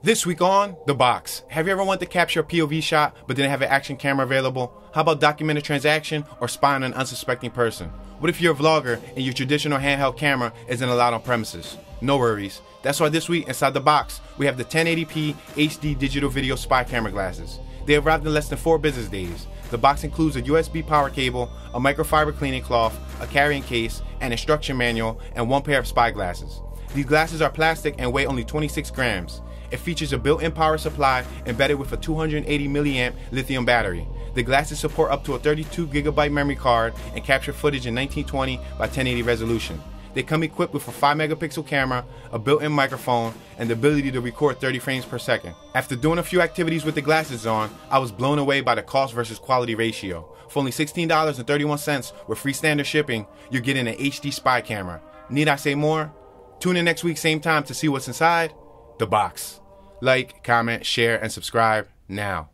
This week on Da Box. Have you ever wanted to capture a POV shot but didn't have an action camera available? How about document a transaction or spy on an unsuspecting person? What if you're a vlogger and your traditional handheld camera isn't allowed on premises? No worries. That's why this week inside The Box, we have the 1080p HD digital video spy camera glasses. They arrived in less than four business days. The box includes a USB power cable, a microfiber cleaning cloth, a carrying case, an instruction manual, and one pair of spy glasses. These glasses are plastic and weigh only 26 grams. It features a built-in power supply embedded with a 280 milliamp lithium battery. The glasses support up to a 32 gigabyte memory card and capture footage in 1920 by 1080 resolution. They come equipped with a 5 megapixel camera, a built-in microphone, and the ability to record 30 frames per second. After doing a few activities with the glasses on, I was blown away by the cost versus quality ratio. For only $16.31 with free standard shipping, you're getting an HD spy camera. Need I say more? Tune in next week, same time to see what's inside the box. Like, comment, share, and subscribe now.